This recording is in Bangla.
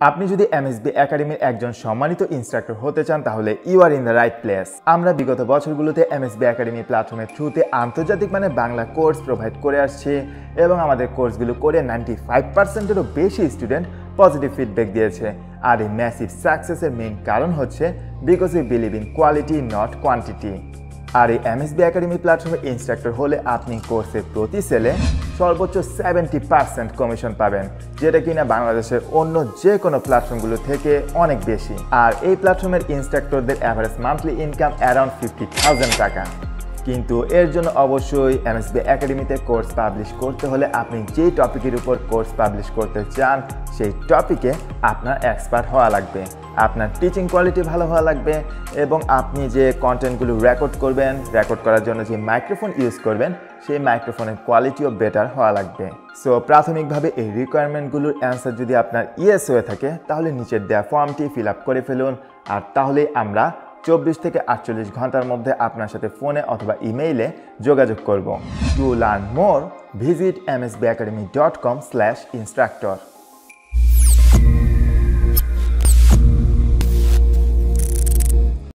আপনি যদি এমএসবি একাডেমির একজন সম্মানিত ইনস্ট্রাক্টর হতে চান, তাহলে you are in the right place আমরা বিগত বছরগুলোতে এমএসবি একাডেমি প্ল্যাটফর্মের থ্রুতে আন্তর্জাতিক মানে বাংলা কোর্স প্রোভাইড করে আসছি এবং আমাদের কোর্সগুলো করে নাইনটি ফাইভ পার্সেন্টেরও বেশি স্টুডেন্ট পজিটিভ ফিডব্যাক দিয়েছে। আর এই ম্যাসিভ সাকসেসের মেইন কারণ হচ্ছে because you believe in quality not quantity আর এই এমএসবি একাডেমি প্ল্যাটফর্মে ইনস্ট্রাক্টর হলে আপনি কোর্সের প্রতি সেলে সর্বোচ্চ সেভেন্টি পার্সেন্ট কমিশন পাবেন, যেটা কিনা বাংলাদেশের অন্য যে কোনো প্ল্যাটফর্মগুলো থেকে অনেক বেশি। আর এই প্ল্যাটফর্মের ইনস্ট্রাক্টরদের average monthly income around fifty thousand টাকা। কিন্তু এর জন্য অবশ্যই এমএসবি একাডেমিতে কোর্স পাবলিশ করতে হলে আপনি যেই টপিকের উপর কোর্স পাবলিশ করতে চান, সেই টপিকে আপনার এক্সপার্ট হওয়া লাগবে। আপনার টিচিং কোয়ালিটি ভালো হওয়া লাগবে এবং আপনি যে কন্টেন্টগুলো রেকর্ড করবেন রেকর্ড করার জন্য যে মাইক্রোফোন ইউজ করবেন, সেই মাইক্রোফোনের কোয়ালিটিও বেটার হওয়া লাগবে। সো প্রাথমিকভাবে এই রিকোয়ারমেন্টগুলোর অ্যান্সার যদি আপনার ইয়েস হয়ে থাকে, তাহলে নিচের দেওয়া ফর্মটি ফিল আপ করে ফেলুন। আর তাহলেই আমরা চব্বিশ থেকে আটচল্লিশ ঘণ্টার মধ্যে আপনার সাথে ফোনে অথবা ইমেইলে যোগাযোগ করব। To learn more, visit M S B academy dot com slash instructor.